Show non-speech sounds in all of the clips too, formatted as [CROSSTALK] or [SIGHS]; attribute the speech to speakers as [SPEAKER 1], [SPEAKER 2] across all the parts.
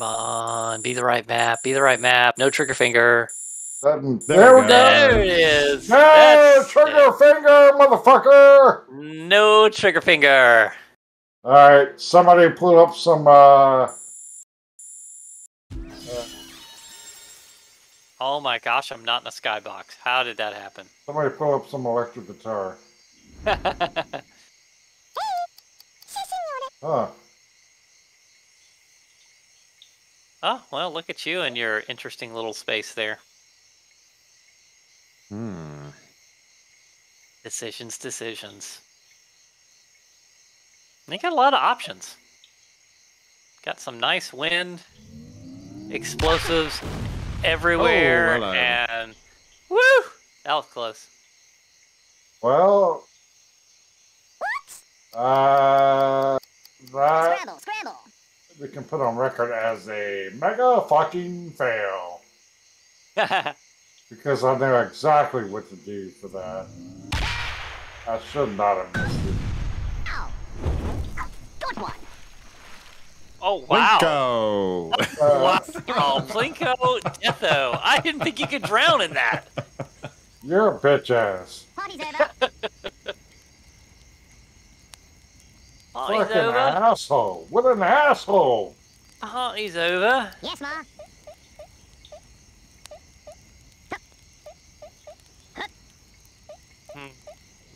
[SPEAKER 1] Come on, be the right map. Be the right map. No trigger finger.
[SPEAKER 2] Then-
[SPEAKER 3] There
[SPEAKER 2] there
[SPEAKER 3] we
[SPEAKER 2] we
[SPEAKER 3] go.
[SPEAKER 2] go.
[SPEAKER 1] There it is.
[SPEAKER 2] No
[SPEAKER 1] That's
[SPEAKER 2] trigger
[SPEAKER 1] it.
[SPEAKER 2] finger, motherfucker!
[SPEAKER 1] No trigger finger.
[SPEAKER 2] All right, somebody put up some. uh
[SPEAKER 1] Oh my gosh, I'm not in a skybox. How did that happen? [LAUGHS]
[SPEAKER 2] Somebody pull up some electric guitar. [LAUGHS] Huh?
[SPEAKER 1] Oh, well, look at you and your interesting little space there.
[SPEAKER 3] Hmm.
[SPEAKER 1] Decisions, decisions. They got a lot of options. Got some nice wind, explosives everywhere,
[SPEAKER 3] hello.
[SPEAKER 1] and woo! That was close.
[SPEAKER 2] Well. Uh, that
[SPEAKER 4] Scramble, scramble.
[SPEAKER 2] we can put on record as a mega fucking fail [LAUGHS] because I know exactly what to do for that. I should not have missed it.
[SPEAKER 4] Ow. Good one.
[SPEAKER 1] oh wow!
[SPEAKER 3] Go.
[SPEAKER 2] Uh, [LAUGHS]
[SPEAKER 1] Wow, Plinko Deatho. I didn't think you could drown in that.
[SPEAKER 2] you're a bitch ass.
[SPEAKER 4] Party's over.
[SPEAKER 1] Oh,
[SPEAKER 2] Fucking
[SPEAKER 1] over.
[SPEAKER 2] asshole. What an asshole.
[SPEAKER 1] Oh, he's over.
[SPEAKER 4] yes, Ma.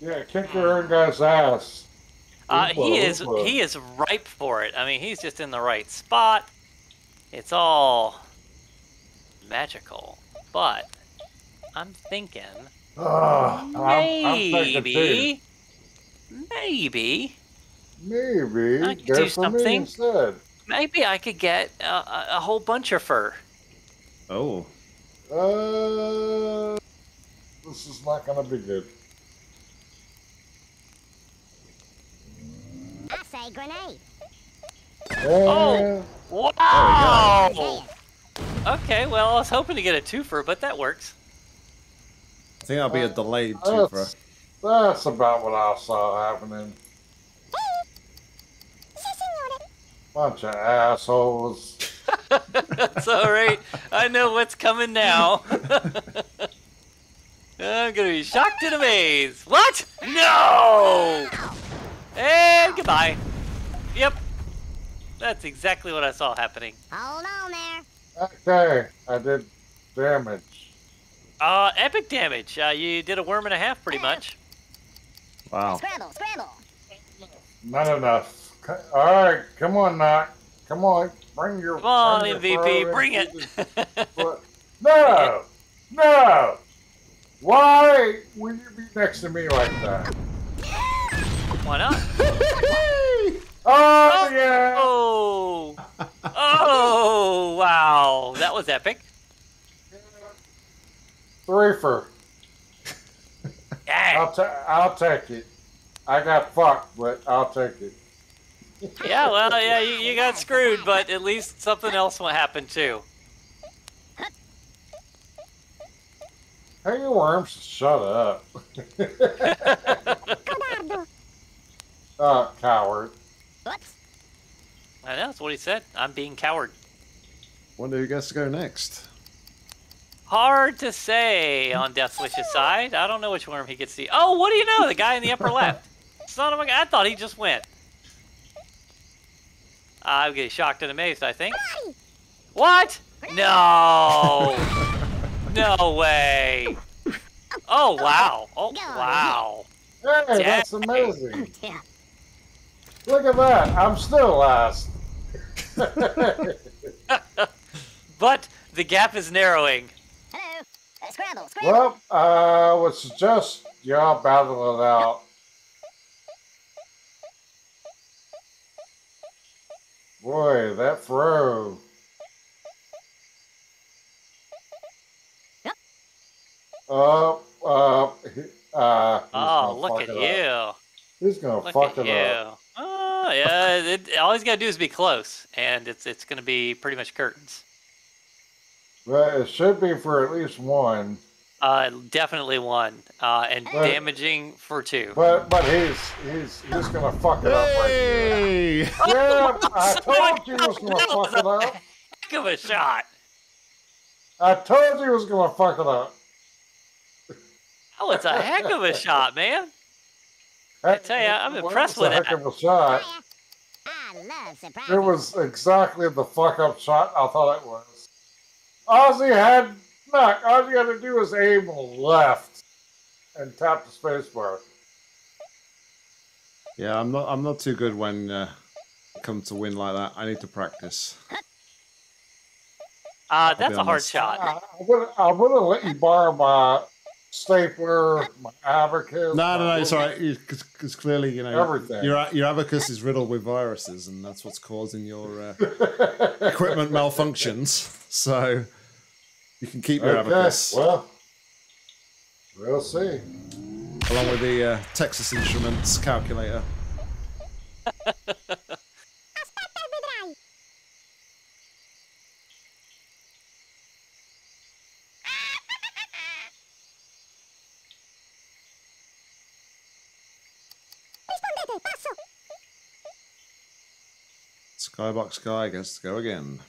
[SPEAKER 2] Yeah, kick your own guy's ass.
[SPEAKER 1] Uh,
[SPEAKER 2] Oompa
[SPEAKER 1] he is
[SPEAKER 2] loompa.
[SPEAKER 1] he is ripe for it. I mean, he's just in the right spot. It's all magical, but I'm thinking
[SPEAKER 2] Ugh, I'm, I'm thinking
[SPEAKER 1] maybe, maybe,
[SPEAKER 2] Maybe.
[SPEAKER 1] I could do something.
[SPEAKER 2] instead.
[SPEAKER 1] Maybe I could get a, a, a whole bunch of fur.
[SPEAKER 3] Oh.
[SPEAKER 2] Uh, this is not going to be good.
[SPEAKER 4] I say grenade.
[SPEAKER 1] Oh. Wow!
[SPEAKER 4] Yeah.
[SPEAKER 1] Okay, well, I was hoping to get a twofer, but that works.
[SPEAKER 3] I think that'll be a delayed two for
[SPEAKER 2] that's, that's about what I saw happening. Bunch of assholes.
[SPEAKER 1] That's all right. I know what's coming now. [LAUGHS] I'm gonna be shocked and amazed. What? No! And goodbye. Yep. That's exactly what I saw happening.
[SPEAKER 4] Hold on there.
[SPEAKER 2] Okay, I did damage.
[SPEAKER 1] Uh, epic damage. Uh, you did a worm and a half, pretty much.
[SPEAKER 3] Wow.
[SPEAKER 4] Scramble, scramble.
[SPEAKER 2] Not enough. All right, come on, Nock. Come on, bring your.
[SPEAKER 1] Come on,
[SPEAKER 2] bring
[SPEAKER 1] MVP, [LAUGHS] bring it.
[SPEAKER 2] No, no. Why would you be next to me like that?
[SPEAKER 1] Why not? [LAUGHS]
[SPEAKER 2] Oh yeah.
[SPEAKER 1] Oh! Oh! Wow! That was epic.
[SPEAKER 2] Three for. I'll ta- I'll take it. I got fucked, but I'll take it.
[SPEAKER 1] Yeah, well, yeah, you, you got screwed, but at least something else will happen too.
[SPEAKER 2] Hey, you worms, shut up. [LAUGHS] oh, coward.
[SPEAKER 4] Whoops.
[SPEAKER 1] I know, that's what he said. I'm being coward.
[SPEAKER 3] Wonder who gets to go next.
[SPEAKER 1] Hard to say on Deathwish's side. I don't know which worm he gets to. Oh, what do you know? The guy in the upper left. [LAUGHS] Son of a. I thought he just went. I'm getting shocked and amazed. I think. What? No. No way. Oh wow. Oh wow.
[SPEAKER 2] Hey, that's amazing. [LAUGHS]
[SPEAKER 4] Yeah.
[SPEAKER 2] Look at that. I'm still last. [LAUGHS]
[SPEAKER 1] But the gap is narrowing.
[SPEAKER 4] Hello. Uh, scramble, scramble.
[SPEAKER 2] well, I would suggest y'all battle it out. Boy, that. Up, up. he- Uh,
[SPEAKER 1] Oh, look at you.
[SPEAKER 2] up. He's gonna
[SPEAKER 1] Look
[SPEAKER 2] fuck
[SPEAKER 1] at
[SPEAKER 2] it up.
[SPEAKER 1] you. Oh yeah. It, all he's got to do is be close, and it's it's going to be pretty much curtains.
[SPEAKER 2] Well, it should be for at least one.
[SPEAKER 1] Uh, definitely one. Uh, and
[SPEAKER 2] But-
[SPEAKER 1] damaging for two.
[SPEAKER 2] But but he's he's he's gonna fuck it up right here.
[SPEAKER 3] Hey!
[SPEAKER 2] Yeah, I told you he was gonna [LAUGHS] fuck it up.
[SPEAKER 1] heck of a shot.
[SPEAKER 2] I told you it was gonna fuck it up.
[SPEAKER 1] Oh, it's a heck of a shot, man. I tell you, I'm impressed
[SPEAKER 2] it's
[SPEAKER 1] with
[SPEAKER 2] a
[SPEAKER 1] it.
[SPEAKER 2] heck of a shot.
[SPEAKER 4] I love surprises.
[SPEAKER 2] It was exactly the fuck up shot I thought it was. Ozzy had no. All you gotta do is aim left and tap the spacebar.
[SPEAKER 3] Yeah, I'm not. I'm not too good when uh, it comes to win like that. I need to practice.
[SPEAKER 1] Uh, that's a hard
[SPEAKER 3] honest.
[SPEAKER 1] shot.
[SPEAKER 2] I would. I would have let you borrow my stapler, my abacus.
[SPEAKER 3] No, no, no. It's all right. Because clearly, you know,
[SPEAKER 2] Everything.
[SPEAKER 3] your your abacus is riddled with viruses, and that's what's causing your uh, equipment [LAUGHS] malfunctions. So you can keep your
[SPEAKER 2] okay.
[SPEAKER 3] abacus
[SPEAKER 2] Well, we'll see.
[SPEAKER 3] along with the uh, Texas Instruments calculator. Skybox guy gets to go again.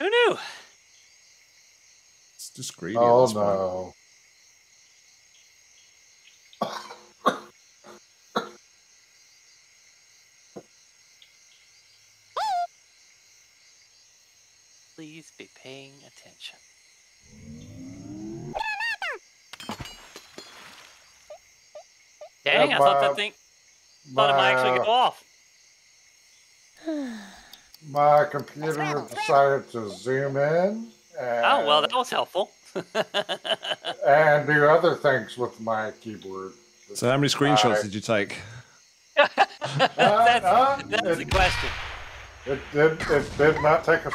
[SPEAKER 1] Who knew?
[SPEAKER 3] It's just greedy. at
[SPEAKER 2] Oh
[SPEAKER 3] this point.
[SPEAKER 2] no.
[SPEAKER 1] Please be paying attention. Dang, I thought that thing thought it might actually go off.
[SPEAKER 2] My computer decided to zoom in. And,
[SPEAKER 1] Oh well, that was helpful. [LAUGHS]
[SPEAKER 2] and do other things with my keyboard.
[SPEAKER 3] So how many screenshots
[SPEAKER 2] I-
[SPEAKER 3] did you take? [LAUGHS]
[SPEAKER 1] that's,
[SPEAKER 2] uh,
[SPEAKER 1] that's the question.
[SPEAKER 2] It did. It did not take a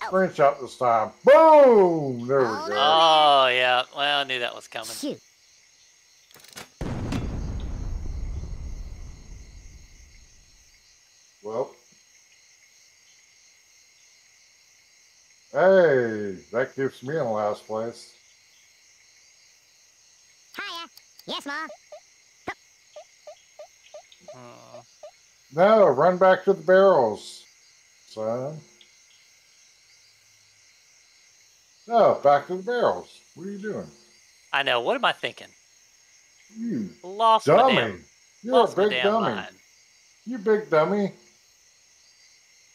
[SPEAKER 2] screenshot this time. Boom! There we go.
[SPEAKER 1] Oh yeah, well I knew that was coming.
[SPEAKER 4] Shoot.
[SPEAKER 2] Well. Hey, that keeps me in the last place.
[SPEAKER 4] Hiya. Yes, Ma.
[SPEAKER 1] Oh.
[SPEAKER 2] No, run back to the barrels, son. No, back to the barrels. What are you doing?
[SPEAKER 1] I know. What am I thinking?
[SPEAKER 2] You
[SPEAKER 1] Lost my
[SPEAKER 2] dummy.
[SPEAKER 1] damn,
[SPEAKER 2] You're
[SPEAKER 1] lost
[SPEAKER 2] a big dummy.
[SPEAKER 1] mind.
[SPEAKER 2] You big dummy.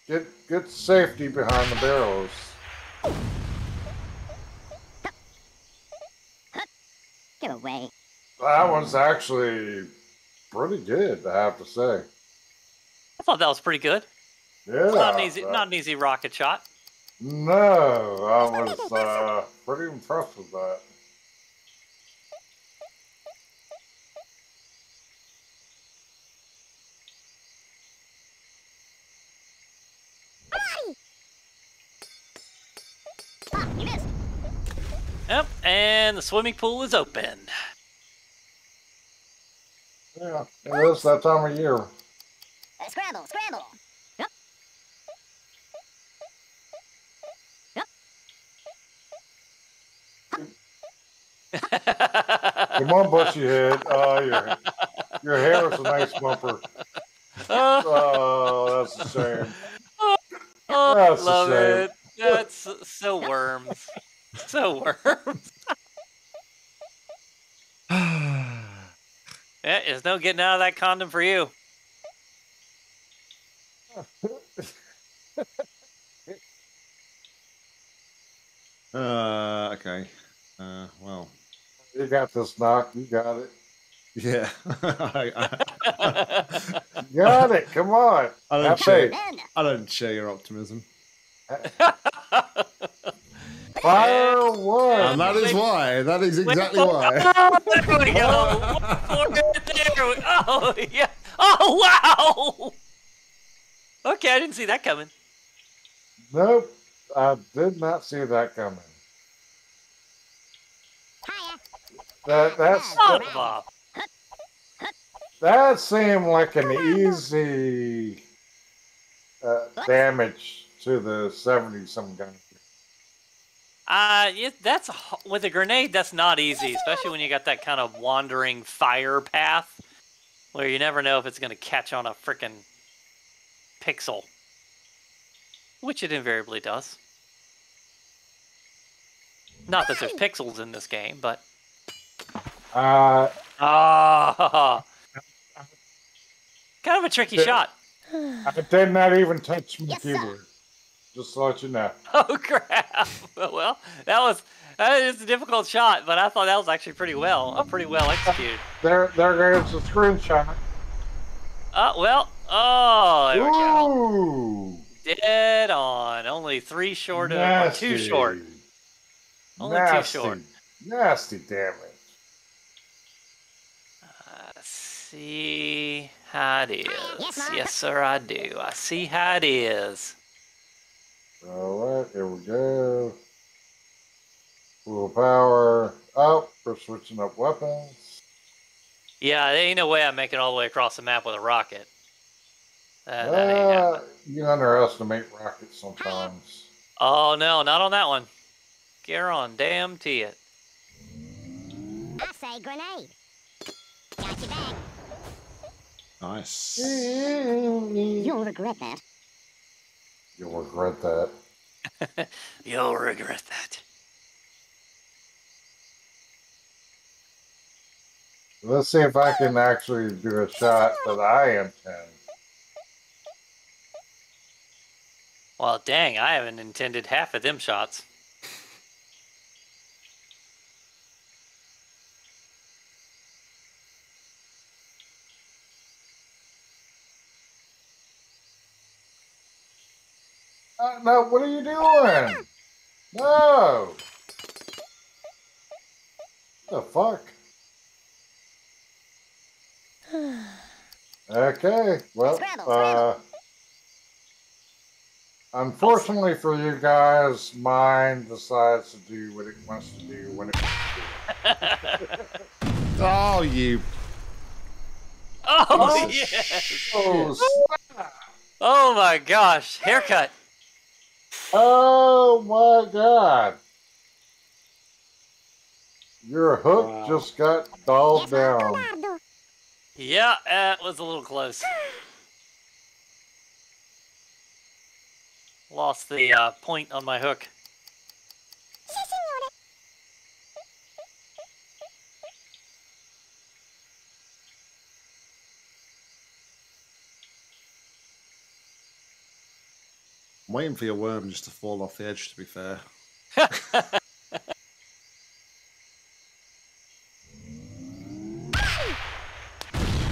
[SPEAKER 2] Get get safety behind the barrels.
[SPEAKER 4] Get away.
[SPEAKER 2] That was actually pretty good, I have to say.
[SPEAKER 1] I thought that was pretty good.
[SPEAKER 2] Yeah.
[SPEAKER 1] not an easy,
[SPEAKER 2] that-
[SPEAKER 1] not an easy rocket shot.
[SPEAKER 2] No, I was uh, pretty impressed with that.
[SPEAKER 1] And the swimming pool is open.
[SPEAKER 2] Yeah, it is that time of year.
[SPEAKER 4] Uh, scramble, scramble. Yep.
[SPEAKER 2] Come on, bushy head. Oh, your your hair is a nice bumper. Oh, that's a shame.
[SPEAKER 1] oh,
[SPEAKER 2] That's a
[SPEAKER 1] love
[SPEAKER 2] shame.
[SPEAKER 1] it. That's so worms. So worms. There's no getting out of that condom for you. [LAUGHS]
[SPEAKER 3] Uh, okay. Uh, well,
[SPEAKER 2] You got this Nock. You got it.
[SPEAKER 3] yeah. [LAUGHS] I, I,
[SPEAKER 2] got it. Come on. [LAUGHS]
[SPEAKER 3] I don't share. I don't share your optimism,
[SPEAKER 2] Fire one.
[SPEAKER 3] and that is why. That is exactly
[SPEAKER 1] Oh,
[SPEAKER 3] why.
[SPEAKER 1] Oh, [LAUGHS] yeah. Oh, wow. Okay, I didn't see that coming.
[SPEAKER 2] Nope. I did not see that coming. That that's
[SPEAKER 1] Son of a-
[SPEAKER 2] that seemed like an easy uh, damage to the seventy some gun.
[SPEAKER 1] Uh, yeah, that's with a grenade. That's not easy, especially when you got that kind of wandering fire path, where you never know if it's gonna catch on a freaking pixel. which it invariably does. Not that there's pixels in this game, but
[SPEAKER 2] Uh,
[SPEAKER 1] ah, kind of a tricky
[SPEAKER 2] Yeah.
[SPEAKER 1] shot.
[SPEAKER 2] I did not even touch my
[SPEAKER 4] Yes, sir.
[SPEAKER 2] keyboard. Just to let you know. [LAUGHS]
[SPEAKER 1] Oh crap! [LAUGHS] Well, that was that is a difficult shot, but I thought that was actually pretty well, pretty well executed.
[SPEAKER 2] There, there goes the screenshot.
[SPEAKER 1] Oh well, oh there we go. Dead on. Only three short of or two short. Only two short.
[SPEAKER 2] Nasty damage.
[SPEAKER 1] I see how it is.
[SPEAKER 4] Yes,
[SPEAKER 1] Yes, sir, I do. I see how it is.
[SPEAKER 2] All right, here we go. Full power. Oh, we're switching up weapons.
[SPEAKER 1] Yeah, there ain't no way I'm making all the way across the map with a rocket. That, that ain't
[SPEAKER 2] Uh, you underestimate rockets sometimes.
[SPEAKER 1] Oh no, not on that one. Garon, damn to it.
[SPEAKER 4] I say grenade. Got your back.
[SPEAKER 3] Nice.
[SPEAKER 4] You'll regret that.
[SPEAKER 2] You'll regret that. [LAUGHS]
[SPEAKER 1] You'll regret that.
[SPEAKER 2] Let's see if I can actually do a shot that I intend.
[SPEAKER 1] Well, dang, I haven't intended half of them shots.
[SPEAKER 2] Uh, no, what are you doing? No. the fuck? Okay, well, uh, unfortunately for you guys, mine decides to do what it wants to do when it [LAUGHS]
[SPEAKER 3] Oh, you.
[SPEAKER 1] Oh,
[SPEAKER 2] Oh,
[SPEAKER 1] yes!
[SPEAKER 2] goes.
[SPEAKER 1] Oh my gosh, haircut.
[SPEAKER 2] Oh my god. Your hook
[SPEAKER 3] Wow.
[SPEAKER 2] just got dulled down.
[SPEAKER 1] Yeah, that was a little close. Lost the uh, point on my hook.
[SPEAKER 3] I'm waiting for your worm just to fall off the edge, to be fair. [LAUGHS]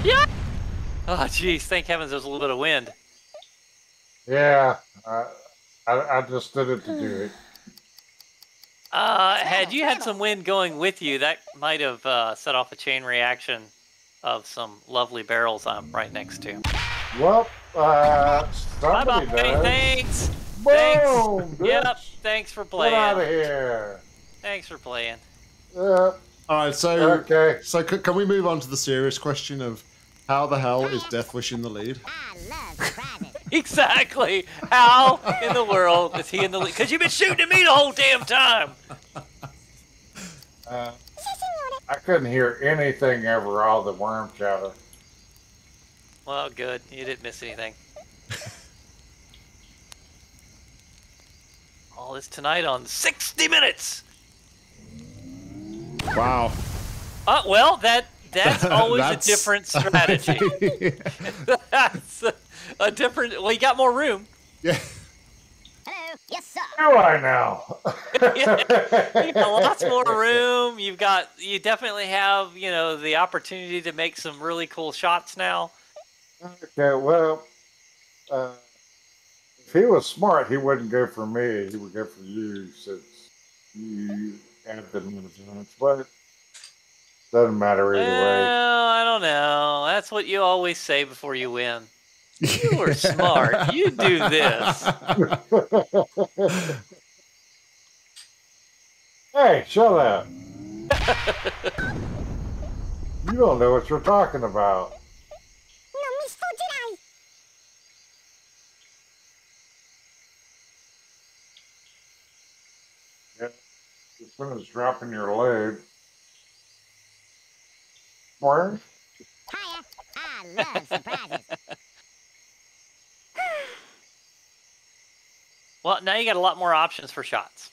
[SPEAKER 1] Yeah. [LAUGHS] Oh, jeez. Thank heavens there's a little bit of wind.
[SPEAKER 2] Yeah, I, I, I just did it to do it. [SIGHS]
[SPEAKER 1] Uh, had you had some wind going with you, that might have uh, set off a chain reaction of some lovely barrels I'm right next to.
[SPEAKER 2] Well, uh,
[SPEAKER 1] Bye
[SPEAKER 2] somebody
[SPEAKER 1] bye.
[SPEAKER 2] does.
[SPEAKER 1] Thanks.
[SPEAKER 2] Boom! [LAUGHS]
[SPEAKER 1] Thanks.
[SPEAKER 2] bitch.
[SPEAKER 1] Yep. Thanks for
[SPEAKER 2] Get out of
[SPEAKER 1] playing.
[SPEAKER 2] here.
[SPEAKER 1] Thanks for playing.
[SPEAKER 2] Yep.
[SPEAKER 3] All right, so
[SPEAKER 2] Okay.
[SPEAKER 3] so c- can we move on to the serious question of how the hell is Deathwish in the lead?
[SPEAKER 4] I love surprises. [LAUGHS]
[SPEAKER 1] Exactly. How in the world is he in the lead? Because you've been shooting at me the whole damn time.
[SPEAKER 2] Uh, I couldn't hear anything over all the worm chatter.
[SPEAKER 1] Well, good. You didn't miss anything. All this tonight on 60 minutes.
[SPEAKER 3] Wow.
[SPEAKER 1] Uh, well, that that's [LAUGHS] always
[SPEAKER 3] That's-
[SPEAKER 1] a different strategy. that's a, a different. Well, you got more room.
[SPEAKER 3] yeah.
[SPEAKER 4] Hello. Yes, sir.
[SPEAKER 2] Do I now? [LAUGHS]
[SPEAKER 1] You got lots more room. You've got. You definitely have. You know the opportunity to make some really cool shots now.
[SPEAKER 2] Okay, well, uh, if he was smart, he wouldn't go for me. He would go for you since you have the advantage. But doesn't matter either
[SPEAKER 1] Well, I don't know. That's what you always say before you win. You are [LAUGHS] smart. You do this.
[SPEAKER 2] hey, shut up. you don't know what you're talking about. As soon as dropping your load. Where?
[SPEAKER 4] Hiya. I love surprises. [LAUGHS]
[SPEAKER 1] Well, now you got a lot more options for shots.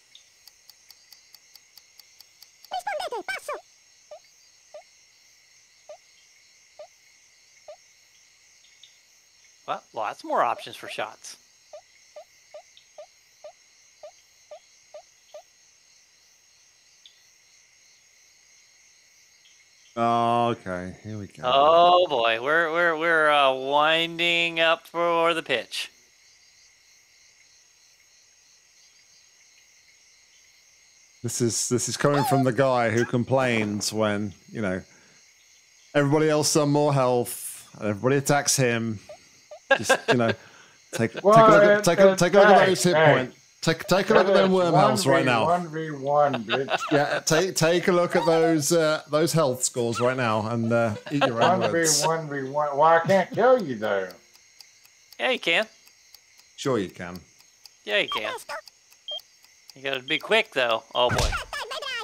[SPEAKER 1] Well, lots more options for shots.
[SPEAKER 3] Oh, okay. Here we go.
[SPEAKER 1] Oh boy, we're we're we're uh, winding up for the pitch.
[SPEAKER 3] This is this is coming from the guy who complains when you know everybody else on more health and everybody attacks him. Just you know, take take a look at take a, take a look at those hit
[SPEAKER 2] Hey,
[SPEAKER 3] points. Take take a look at them wormholes right now.
[SPEAKER 2] One v one, bitch. [LAUGHS]
[SPEAKER 3] Yeah, take take a look at those uh, those health scores right now and uh, eat your own
[SPEAKER 2] One v one v one. Well, I can't kill you though.
[SPEAKER 1] Yeah, you can.
[SPEAKER 3] Sure, you can.
[SPEAKER 1] Yeah, you can. You gotta be quick though. Oh boy.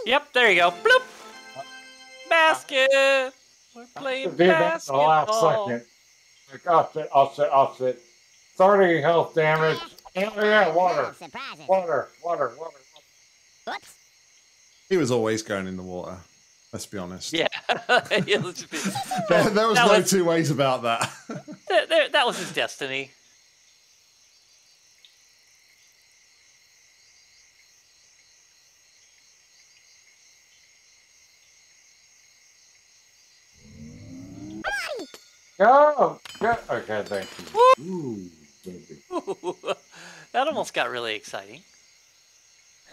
[SPEAKER 1] Yep, there you go. Bloop. Basket. We're playing
[SPEAKER 2] Do that in the last
[SPEAKER 1] basketball.
[SPEAKER 2] second. Like offset, offset, offset. Thirty health damage. Oh yeah, water,
[SPEAKER 4] Love surprises.
[SPEAKER 2] water, water, water.
[SPEAKER 4] Whoops.
[SPEAKER 3] He was always going in the water. Let's be honest.
[SPEAKER 1] Yeah. [LAUGHS] Yeah, let's be- [LAUGHS]
[SPEAKER 3] There, there was
[SPEAKER 1] That
[SPEAKER 3] no
[SPEAKER 1] was-
[SPEAKER 3] two ways about that. [LAUGHS]
[SPEAKER 1] that, that- that was his destiny.
[SPEAKER 2] Go, oh, go. Okay, thank you. Ooh, baby.
[SPEAKER 1] That almost got really exciting.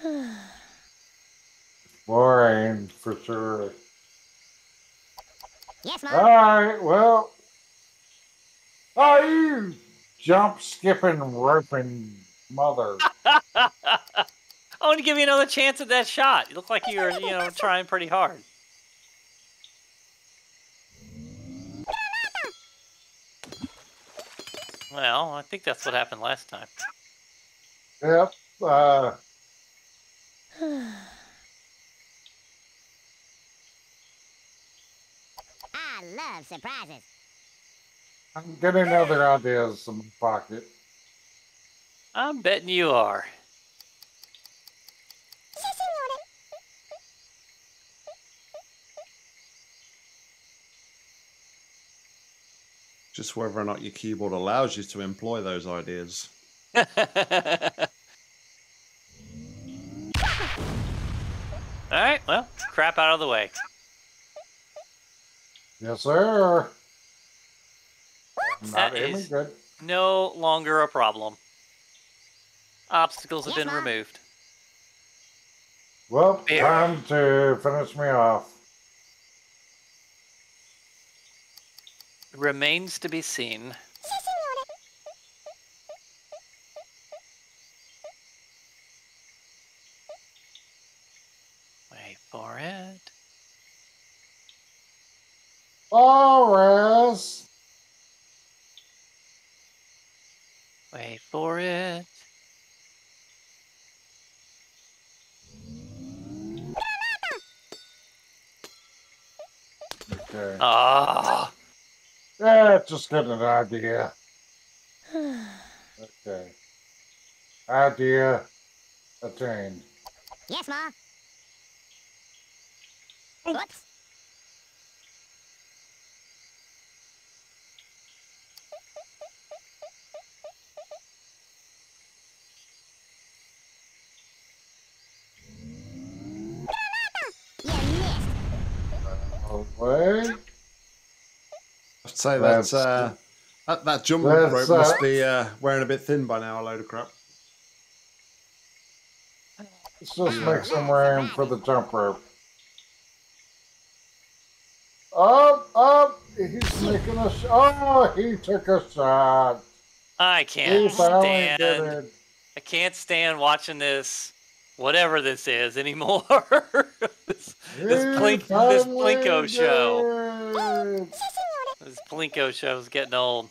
[SPEAKER 1] [SIGHS]
[SPEAKER 2] Boring for sure.
[SPEAKER 4] Yes,
[SPEAKER 2] All
[SPEAKER 4] Mom.
[SPEAKER 2] right, well. Oh, you jump, skipping, roping mother. [LAUGHS]
[SPEAKER 1] I want to give you another chance at that shot. You look like you're, you know, [LAUGHS] trying pretty hard. Well, I think that's what happened last time.
[SPEAKER 2] Yep. Uh,
[SPEAKER 4] I love surprises.
[SPEAKER 2] I'm getting other ideas in my pocket.
[SPEAKER 1] I'm betting you are.
[SPEAKER 3] Just whether or not your keyboard allows you to employ those ideas. [LAUGHS]
[SPEAKER 1] All right, well, crap out of the way.
[SPEAKER 2] Yes, sir. I'm not
[SPEAKER 1] That
[SPEAKER 2] aiming
[SPEAKER 1] is-
[SPEAKER 2] good.
[SPEAKER 1] No longer a problem. Obstacles have
[SPEAKER 4] Yes,
[SPEAKER 1] been
[SPEAKER 4] Mom.
[SPEAKER 1] removed.
[SPEAKER 2] Well,
[SPEAKER 1] Here.
[SPEAKER 2] time to finish me off.
[SPEAKER 1] Remains to be seen.
[SPEAKER 4] Si, signore.
[SPEAKER 1] Wait for it.
[SPEAKER 2] Boris.
[SPEAKER 1] Wait for it.
[SPEAKER 2] Okay.
[SPEAKER 1] Ah,
[SPEAKER 2] Yeah, just get an idea. [SIGHS] Okay. Idea attained.
[SPEAKER 4] Yes, Ma. Whoops. You missed.
[SPEAKER 2] Away.
[SPEAKER 3] I'd say
[SPEAKER 2] That's-
[SPEAKER 3] that's uh, that that jump
[SPEAKER 2] that's,
[SPEAKER 3] rope must be uh, wearing a bit thin by now. A load of crap.
[SPEAKER 2] Let's just make some room for the jump rope. Up, up. He's making a shot. Oh, he took a shot.
[SPEAKER 1] I can't
[SPEAKER 2] finally did
[SPEAKER 1] stand.
[SPEAKER 2] it.
[SPEAKER 1] I can't stand watching this, whatever this is anymore. [LAUGHS] this, this, Plink, this Plinko
[SPEAKER 2] did
[SPEAKER 1] show.
[SPEAKER 2] It.
[SPEAKER 4] Si, signore.
[SPEAKER 1] This Plinko show's getting old.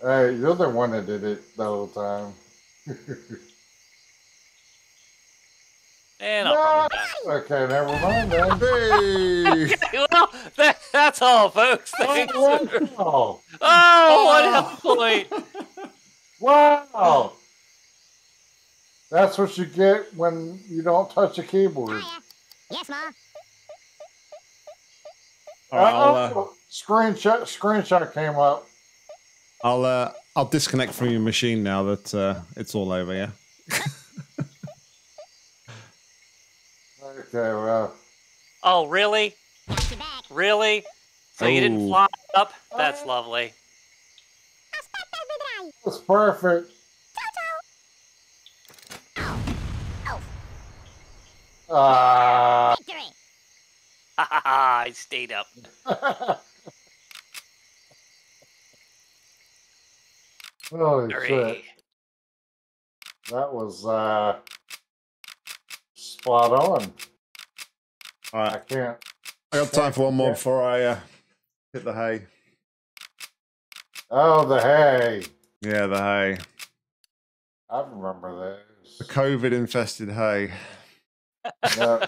[SPEAKER 2] Hey, you're the one that did it the whole time.
[SPEAKER 1] And I'll probably [LAUGHS]
[SPEAKER 2] okay, never mind then.
[SPEAKER 3] Hey! [LAUGHS]
[SPEAKER 1] well, that, that's all, folks. Thanks. [LAUGHS]
[SPEAKER 2] Oh,
[SPEAKER 1] Oh, one health point.
[SPEAKER 2] wow! That's what you get when you don't touch a keyboard.
[SPEAKER 4] Hiya. Yes, Ma.
[SPEAKER 3] All right, I'll, uh,
[SPEAKER 2] Oh, screenshot screenshot came up.
[SPEAKER 3] I'll, uh, I'll disconnect from your machine now that uh, it's all over. Yeah.
[SPEAKER 2] Okay, well,
[SPEAKER 1] Oh, really?
[SPEAKER 4] Got you back.
[SPEAKER 1] Really? So you didn't fly up? That's lovely.
[SPEAKER 4] Aspetta vedrai.
[SPEAKER 2] it's perfect. Ah.
[SPEAKER 4] victory.
[SPEAKER 1] Ha ha ha! I stayed up. [LAUGHS]
[SPEAKER 2] Holy shit. That was uh spot on.
[SPEAKER 3] All
[SPEAKER 2] I can't
[SPEAKER 3] I got time for one more before I uh, hit the hay.
[SPEAKER 2] Oh the hay.
[SPEAKER 3] Yeah, the hay.
[SPEAKER 2] I remember those. The.
[SPEAKER 3] COVID infested hay.
[SPEAKER 2] Yeah.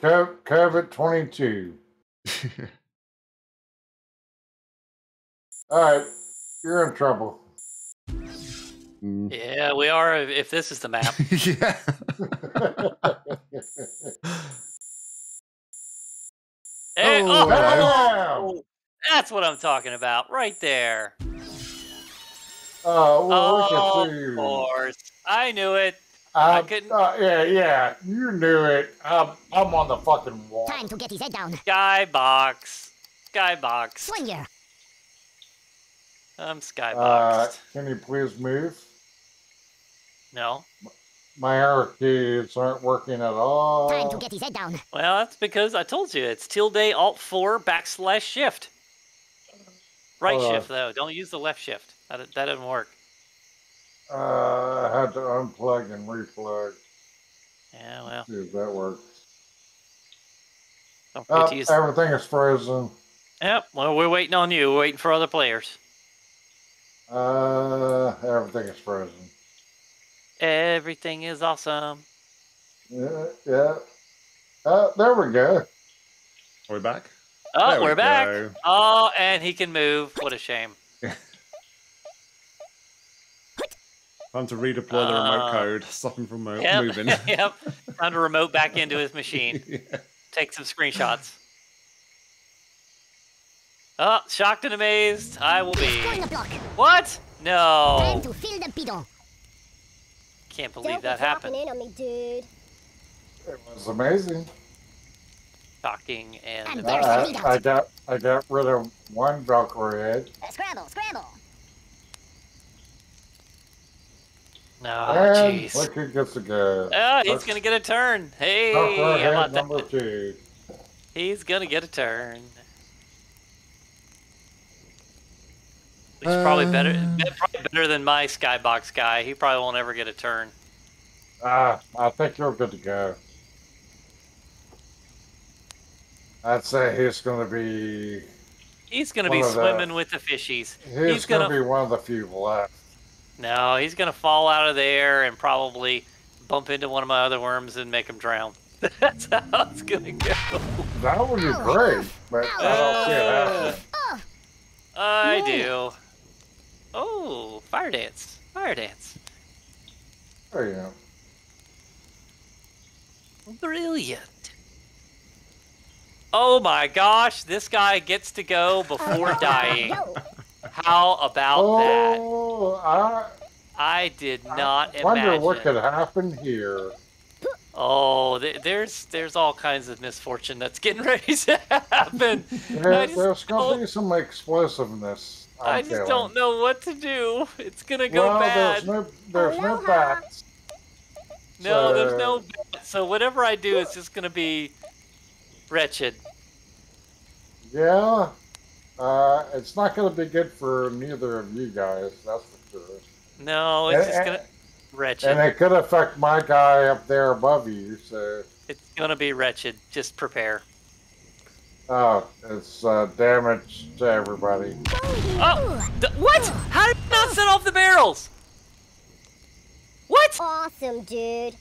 [SPEAKER 2] COVID twenty two. [LAUGHS] Alright, you're in trouble.
[SPEAKER 3] Mm.
[SPEAKER 1] yeah, we are. if- If this is the map. [LAUGHS]
[SPEAKER 3] yeah.
[SPEAKER 1] Hey,
[SPEAKER 3] Oh,
[SPEAKER 1] oh, oh, that's what I'm talking about, right there.
[SPEAKER 2] Oh, well,
[SPEAKER 1] Oh, of course. I knew it.
[SPEAKER 2] I
[SPEAKER 1] couldn't-
[SPEAKER 2] Uh, yeah, yeah, you knew it. I'm, I'm on the fucking wall.
[SPEAKER 4] Time to get his head down.
[SPEAKER 1] Skybox. Skybox.
[SPEAKER 4] Swing
[SPEAKER 1] I'm
[SPEAKER 2] Uh,
[SPEAKER 1] skyboxed.
[SPEAKER 2] can you please move?
[SPEAKER 1] no.
[SPEAKER 2] My arrow keys aren't working at all.
[SPEAKER 4] Time to get his head down.
[SPEAKER 1] Well, that's because I told you it's tilde alt 4 backslash shift. Right
[SPEAKER 2] Hold on.
[SPEAKER 1] shift, though. Don't use the left shift. That, that doesn't work.
[SPEAKER 2] Uh, I had to unplug and replug.
[SPEAKER 1] Yeah, well,
[SPEAKER 2] See if that works.
[SPEAKER 1] don't forget
[SPEAKER 2] Oh,
[SPEAKER 1] to use.
[SPEAKER 2] everything is frozen.
[SPEAKER 1] Yep, well, we're waiting on you. We're waiting for other players.
[SPEAKER 2] Uh, everything is frozen.
[SPEAKER 1] Everything is awesome.
[SPEAKER 2] Yeah, yeah. Uh, there we go.
[SPEAKER 3] Are we back?
[SPEAKER 1] Oh,
[SPEAKER 3] There we
[SPEAKER 1] we're back.
[SPEAKER 3] go.
[SPEAKER 1] Oh, and he can move. What a shame. [LAUGHS]
[SPEAKER 3] Time to redeploy the remote
[SPEAKER 1] Uh,
[SPEAKER 3] code. Stop him from mo-
[SPEAKER 1] Yep.
[SPEAKER 3] moving. [LAUGHS]
[SPEAKER 1] yep. Time to remote back into his [LAUGHS] machine.
[SPEAKER 3] Yeah.
[SPEAKER 1] Take some screenshots. Oh, shocked and amazed. I will be.
[SPEAKER 4] Join the block.
[SPEAKER 1] What?
[SPEAKER 4] Time
[SPEAKER 1] No.
[SPEAKER 4] to fill the bidon.
[SPEAKER 1] Can't believe that happened.
[SPEAKER 4] in on me, dude.
[SPEAKER 2] It was amazing.
[SPEAKER 1] Shocking and
[SPEAKER 4] And
[SPEAKER 1] amazing.
[SPEAKER 4] there's-
[SPEAKER 2] I, I got I got rid of one Valkyrie head.
[SPEAKER 4] Uh, scramble, scramble.
[SPEAKER 1] Oh,
[SPEAKER 2] and
[SPEAKER 1] jeez.
[SPEAKER 2] look who gets to go.
[SPEAKER 1] Oh, he's
[SPEAKER 2] Let's-
[SPEAKER 1] gonna get a turn. Hey,
[SPEAKER 2] Velcro
[SPEAKER 1] how
[SPEAKER 2] head
[SPEAKER 1] about
[SPEAKER 2] number
[SPEAKER 1] that?
[SPEAKER 2] two.
[SPEAKER 1] He's gonna get a turn. He's probably better,
[SPEAKER 3] Uh.
[SPEAKER 1] probably better than my skybox guy. He probably won't ever get a turn.
[SPEAKER 2] Ah, I think you're good to go. I'd say he's going to be
[SPEAKER 1] He's gonna be
[SPEAKER 2] of the-
[SPEAKER 1] swimming with the fishies.
[SPEAKER 2] he's,
[SPEAKER 1] He's
[SPEAKER 2] going
[SPEAKER 1] gonna-
[SPEAKER 2] be one of the few left.
[SPEAKER 1] No, he's gonna fall out of there and probably bump into one of my other worms and make him drown. [LAUGHS] That's how it's gonna go.
[SPEAKER 2] That would be great, but I don't see it happening.
[SPEAKER 1] I do. Oh, fire dance, fire dance.
[SPEAKER 2] There you go.
[SPEAKER 1] Brilliant. Oh my gosh, this guy gets to go before [LAUGHS] dying. How about oh, that?
[SPEAKER 2] Oh, I
[SPEAKER 1] I did not
[SPEAKER 2] wonder what could happen here.
[SPEAKER 1] Oh, th- there's there's all kinds of misfortune that's getting [LAUGHS] ready to happen.
[SPEAKER 2] There,
[SPEAKER 1] just
[SPEAKER 2] there's going
[SPEAKER 1] don't-
[SPEAKER 2] to be some explosiveness. I'm
[SPEAKER 1] just
[SPEAKER 2] feeling.
[SPEAKER 1] don't know what to do. It's gonna go
[SPEAKER 2] well,
[SPEAKER 1] bad.
[SPEAKER 2] there's no there's no
[SPEAKER 4] Aloha.
[SPEAKER 2] bats.
[SPEAKER 1] No, there's
[SPEAKER 2] So-
[SPEAKER 1] no. bad. So whatever I do is just gonna be wretched.
[SPEAKER 2] Yeah, uh, it's not going to be good for neither of you guys. That's for sure.
[SPEAKER 1] No, it's
[SPEAKER 2] And-
[SPEAKER 1] just gonna
[SPEAKER 2] and-
[SPEAKER 1] wretched.
[SPEAKER 2] And it could affect my guy up there above you. So,
[SPEAKER 1] It's gonna be wretched. Just prepare.
[SPEAKER 2] oh, it's uh, damage to everybody.
[SPEAKER 1] Oh, th- what? How did you not set off the barrels? What?
[SPEAKER 4] awesome, dude.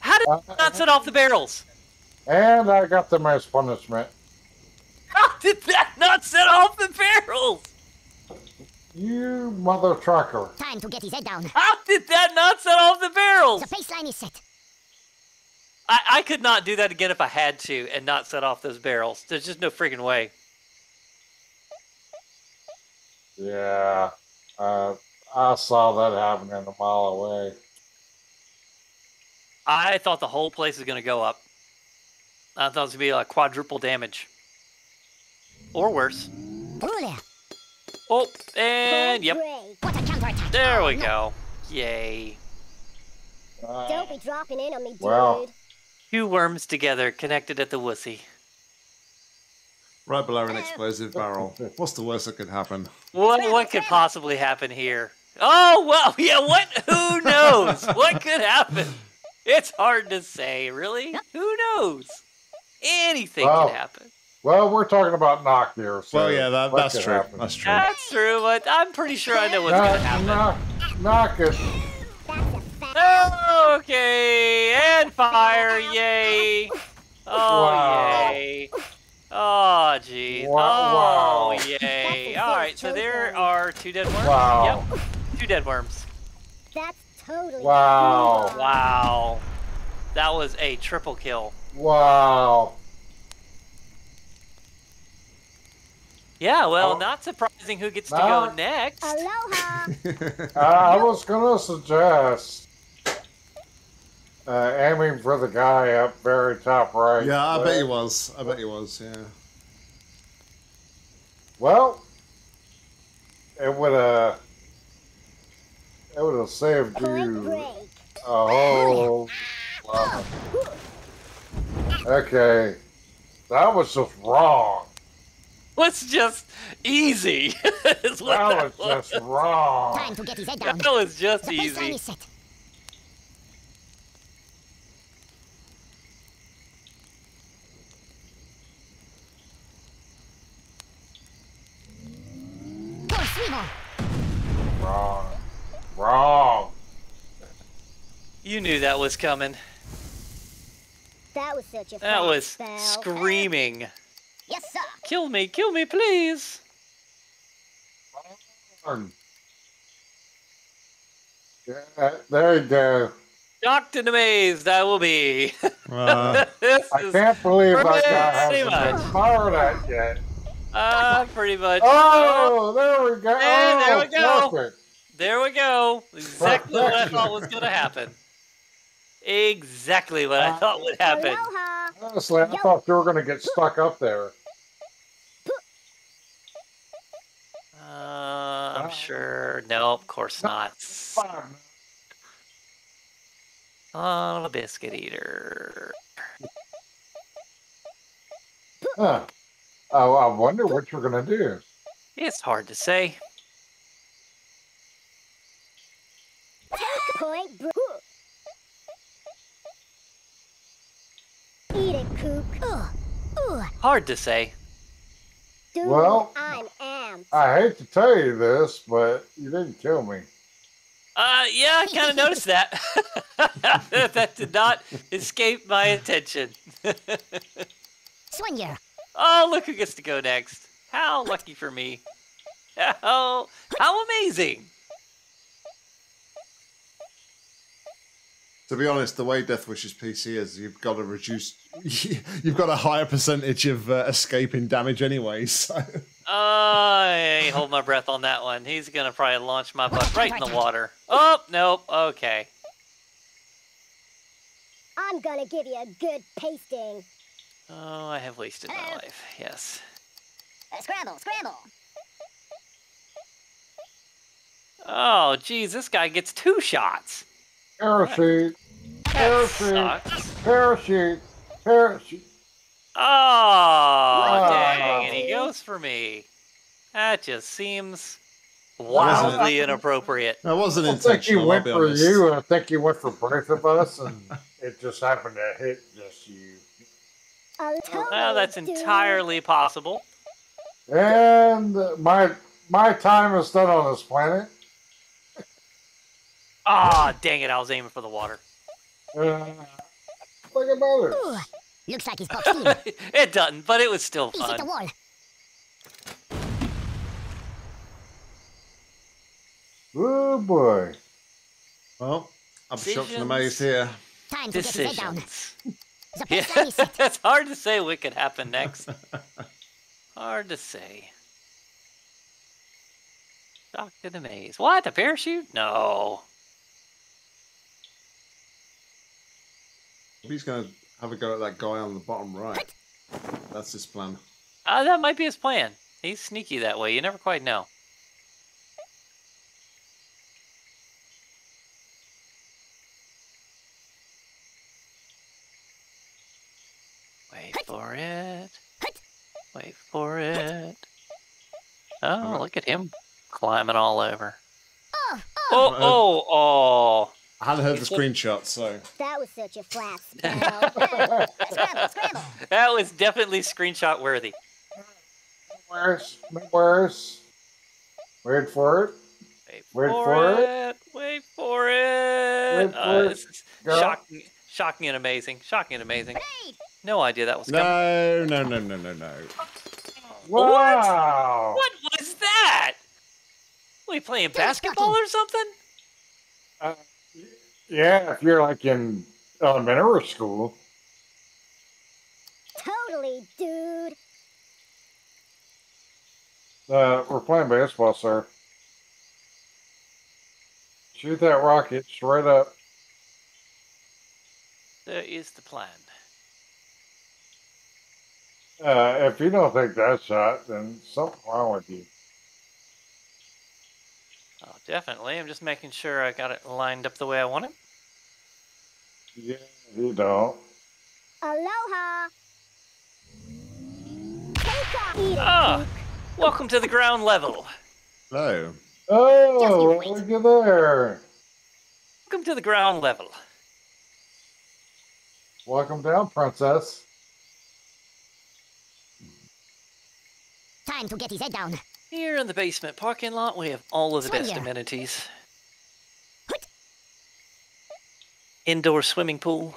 [SPEAKER 1] How did you uh, not set off the barrels?
[SPEAKER 2] And I got the most punishment.
[SPEAKER 1] How did that not set off the barrels?
[SPEAKER 2] You mother trucker.
[SPEAKER 4] Time to get his head down.
[SPEAKER 1] How did that not set off the barrels?
[SPEAKER 4] The baseline is set.
[SPEAKER 1] I, I could not do that again if I had to and not set off those barrels. There's just no freaking way.
[SPEAKER 2] Yeah. Uh, I saw that happening a mile away.
[SPEAKER 1] I thought the whole place was going to go up. I thought it was going to be like quadruple damage. Or worse.
[SPEAKER 4] Ruler.
[SPEAKER 1] Oh, and yep.
[SPEAKER 4] Great. What a counterattack.
[SPEAKER 1] There
[SPEAKER 4] Oh,
[SPEAKER 1] we go. Yay.
[SPEAKER 4] Don't be dropping in on me, dude.
[SPEAKER 2] Well.
[SPEAKER 1] Two worms together connected at the wussy.
[SPEAKER 3] Right below an eh. explosive barrel. What's the worst that could happen?
[SPEAKER 1] What what could possibly happen here? Oh well, [LAUGHS] yeah. What? Who knows? what could happen? It's hard to say, really. Who knows? Anything
[SPEAKER 2] Wow.
[SPEAKER 1] can happen.
[SPEAKER 2] well, we're talking about Nock here. So
[SPEAKER 3] Well, yeah, that, that's true.
[SPEAKER 2] happen?
[SPEAKER 3] That's true.
[SPEAKER 1] That's true, but I'm pretty sure I know what's gonna happen.
[SPEAKER 2] knock, knock it.
[SPEAKER 4] That's a fact.
[SPEAKER 1] Oh, okay, and fire, yay! Oh,
[SPEAKER 2] Wow.
[SPEAKER 1] yay! Oh, jeez.
[SPEAKER 2] Wow.
[SPEAKER 1] Oh, yay! All right, so there are two dead worms.
[SPEAKER 2] Wow.
[SPEAKER 1] Yep, two dead worms.
[SPEAKER 4] That's totally
[SPEAKER 2] Wow.
[SPEAKER 4] cool.
[SPEAKER 1] Wow, that was a triple kill.
[SPEAKER 2] Wow.
[SPEAKER 1] Yeah, well,
[SPEAKER 2] Oh.
[SPEAKER 1] not surprising who gets to
[SPEAKER 2] No.
[SPEAKER 1] go next.
[SPEAKER 4] Aloha. [LAUGHS]
[SPEAKER 2] Uh, I was going to suggest uh, aiming for the guy up very top right.
[SPEAKER 3] Yeah, I
[SPEAKER 2] but-
[SPEAKER 3] bet he was. I bet he was, yeah.
[SPEAKER 2] Well, it would have. It would have saved
[SPEAKER 4] Point
[SPEAKER 2] you
[SPEAKER 4] break.
[SPEAKER 2] a whole lot. Okay, that was just wrong.
[SPEAKER 1] was just easy. [LAUGHS] is what
[SPEAKER 2] That was just wrong.
[SPEAKER 4] Time to get his head down.
[SPEAKER 1] That was just
[SPEAKER 4] The
[SPEAKER 1] easy.
[SPEAKER 4] is set. Full swivel.
[SPEAKER 2] Wrong. Wrong.
[SPEAKER 1] You knew that was coming.
[SPEAKER 4] That was such a
[SPEAKER 1] That was
[SPEAKER 4] spell.
[SPEAKER 1] screaming.
[SPEAKER 4] Yes, sir.
[SPEAKER 1] Kill me, kill me, please.
[SPEAKER 2] Wrong. Yeah, there you go.
[SPEAKER 1] Shocked and amazed I will be.
[SPEAKER 3] Uh, [LAUGHS]
[SPEAKER 2] I can't believe that
[SPEAKER 1] pretty
[SPEAKER 2] guy hasn't fired at yet.
[SPEAKER 1] uh, pretty much.
[SPEAKER 2] Oh, there we go.
[SPEAKER 1] And there
[SPEAKER 2] oh,
[SPEAKER 1] we go.
[SPEAKER 2] perfect.
[SPEAKER 1] There we go. Exactly what I thought was going to happen. Exactly what I thought would happen.
[SPEAKER 4] Aloha.
[SPEAKER 2] Honestly, I thought you were going to get stuck up there.
[SPEAKER 1] Uh, I'm sure. No, of course not.
[SPEAKER 2] Fine.
[SPEAKER 1] Oh, a biscuit eater.
[SPEAKER 2] Huh. Oh, I wonder what you're going to do.
[SPEAKER 1] It's hard to say.
[SPEAKER 4] Point break. Eat it, kook. Ugh. Ugh.
[SPEAKER 1] Hard to say.
[SPEAKER 4] Dude,
[SPEAKER 2] Well-
[SPEAKER 4] I'm amped.
[SPEAKER 2] I hate to tell you this, but you didn't kill me.
[SPEAKER 1] Uh, yeah, I kind of noticed that. [LAUGHS] that did not escape my attention. [LAUGHS]
[SPEAKER 4] Swinyer.
[SPEAKER 1] oh, look who gets to go next. How lucky for me. How, how amazing.
[SPEAKER 3] to be honest, the way Deathwish's PC is, you've got to reduce. [LAUGHS] You've got a higher percentage of uh, escaping damage anyway. So
[SPEAKER 1] I hold my breath on that one. He's gonna probably launch my butt right in the water. Oh, nope. Okay.
[SPEAKER 4] I'm gonna give you a good pasting.
[SPEAKER 1] Oh, I have wasted my life. Yes.
[SPEAKER 4] Uh, scramble, scramble.
[SPEAKER 1] Oh, geez, this guy gets two shots.
[SPEAKER 2] Parachute,
[SPEAKER 1] That
[SPEAKER 2] parachute, parachute, parachute.
[SPEAKER 1] Oh, dang,
[SPEAKER 2] Wow.
[SPEAKER 1] and he goes for me. That just seems
[SPEAKER 3] wasn't-
[SPEAKER 1] wildly inappropriate.
[SPEAKER 3] that wasn't
[SPEAKER 2] I think he went for
[SPEAKER 3] honest.
[SPEAKER 2] you. I think he went for both of us, and [LAUGHS] it just happened to hit just you.
[SPEAKER 4] I'll
[SPEAKER 1] Well, that's entirely possible.
[SPEAKER 2] And my my time is done on this planet.
[SPEAKER 1] Ah, dang it, I was aiming for the water.
[SPEAKER 2] Uh, look at others.
[SPEAKER 4] Ooh, looks like he's boxed in. [LAUGHS]
[SPEAKER 1] it doesn't, but it was still fun.
[SPEAKER 4] He's hit the wall.
[SPEAKER 2] Oh boy.
[SPEAKER 3] Well, I'm shocked in the
[SPEAKER 1] Decisions.
[SPEAKER 3] maze here.
[SPEAKER 4] Time to get his head down.
[SPEAKER 1] Decisions.
[SPEAKER 4] The [LAUGHS]
[SPEAKER 1] Yeah,
[SPEAKER 4] place set.
[SPEAKER 1] it's hard to say what could happen next. [LAUGHS] hard to say. Dock to the maze. What? A parachute? No.
[SPEAKER 3] He's going to have a go at that guy on the bottom right. That's his plan.
[SPEAKER 1] Uh, that might be his plan. He's sneaky that way. You never quite know. Wait for it. Wait for it. Oh, look at him climbing all over.
[SPEAKER 4] Oh, oh,
[SPEAKER 1] Oh, oh, oh.
[SPEAKER 3] I hadn't heard the screenshot, so
[SPEAKER 4] that was such a flat [LAUGHS] spell. scramble, scramble.
[SPEAKER 1] That was definitely screenshot worthy.
[SPEAKER 2] Worse, no worse. Wait for it.
[SPEAKER 1] Wait,
[SPEAKER 2] Wait
[SPEAKER 1] for,
[SPEAKER 2] for
[SPEAKER 1] it. Wait for it.
[SPEAKER 2] Wait
[SPEAKER 1] Uh,
[SPEAKER 2] for it.
[SPEAKER 1] this is shocking, shocking and amazing. Shocking and amazing.
[SPEAKER 4] Grenade.
[SPEAKER 1] No idea that was coming.
[SPEAKER 3] no, no, no, no, no, no.
[SPEAKER 2] Wow.
[SPEAKER 1] What was that? we playing basketball or something?
[SPEAKER 2] Uh, yeah, if you're like in elementary school.
[SPEAKER 4] Totally, dude.
[SPEAKER 2] Uh, we're playing baseball, sir. Shoot that rocket straight up.
[SPEAKER 1] There is the plan.
[SPEAKER 2] Uh, if you don't take that shot, then something wrong with you.
[SPEAKER 1] Oh, definitely. I'm just making sure I got it lined up the way I want it.
[SPEAKER 2] Yeah, you don't.
[SPEAKER 4] Aloha. Take off. Eat it,
[SPEAKER 1] Ah, welcome to the ground level.
[SPEAKER 3] Hello.
[SPEAKER 2] Oh,
[SPEAKER 4] Just you wait.
[SPEAKER 2] look at there.
[SPEAKER 1] Welcome to the ground level.
[SPEAKER 2] Welcome down, princess.
[SPEAKER 4] Time to get his head down.
[SPEAKER 1] Here in the basement parking lot, we have all of the best amenities. Indoor swimming pool,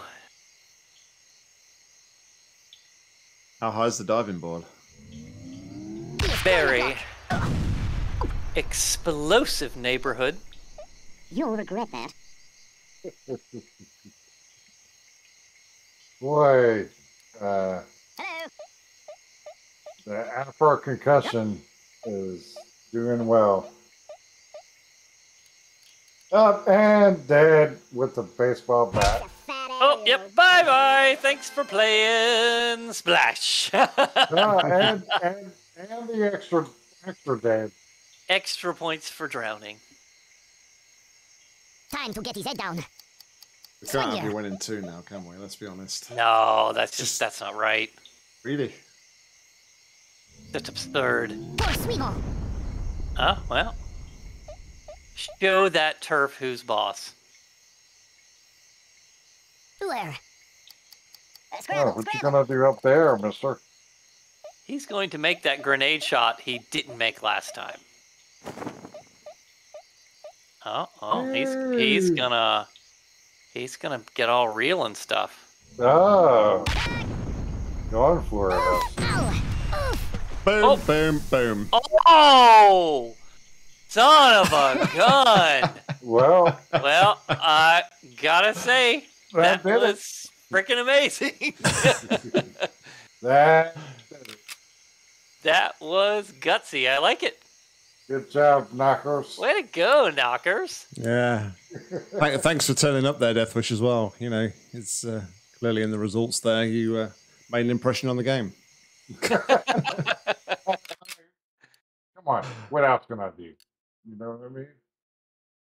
[SPEAKER 3] How high is the diving board?
[SPEAKER 1] Very explosive neighborhood.
[SPEAKER 4] You'll regret that. [LAUGHS]
[SPEAKER 2] Boy, uh,
[SPEAKER 4] Hello.
[SPEAKER 2] the Afro concussion is doing well. Up and dead with the baseball bat.
[SPEAKER 4] a
[SPEAKER 1] Oh, yep. Bye bye. Thanks for playing Splash.
[SPEAKER 2] Ah, [LAUGHS] and, and and the extra extra dead.
[SPEAKER 1] Extra points for drowning.
[SPEAKER 4] Time to get his head down.
[SPEAKER 3] We can't have you winning two now, can we? Let's be honest.
[SPEAKER 1] No, that's just
[SPEAKER 3] Just-
[SPEAKER 1] that's not right.
[SPEAKER 3] Really?
[SPEAKER 1] That's absurd.
[SPEAKER 4] Por Swigo.
[SPEAKER 1] Huh? Well, show that turf who's boss.
[SPEAKER 4] Where?
[SPEAKER 2] Oh,
[SPEAKER 4] scramble,
[SPEAKER 2] what you gonna do up there, Mister?
[SPEAKER 1] He's going to make that grenade shot he didn't make last time. Oh, oh, he's he's gonna he's gonna get all real and stuff. Ah.
[SPEAKER 2] Oh, going for it.
[SPEAKER 4] Ow! Oof!
[SPEAKER 3] Boom,
[SPEAKER 1] Oh.
[SPEAKER 3] boom, boom.
[SPEAKER 1] Oh, son of a gun! [LAUGHS]
[SPEAKER 2] Well,
[SPEAKER 1] well, I gotta say
[SPEAKER 2] that
[SPEAKER 1] that
[SPEAKER 2] did
[SPEAKER 1] was freaking amazing. [LAUGHS]
[SPEAKER 2] That [LAUGHS]
[SPEAKER 1] that was gutsy. I like it.
[SPEAKER 2] good job, knockers.
[SPEAKER 1] Way to go, knockers.
[SPEAKER 3] Yeah. Thank, thanks for turning up there, Deathwish, as well. You know, it's uh, clearly in the results there. You uh, made an impression on the game. [LAUGHS]
[SPEAKER 2] Come on, what else can I do? You know what I mean?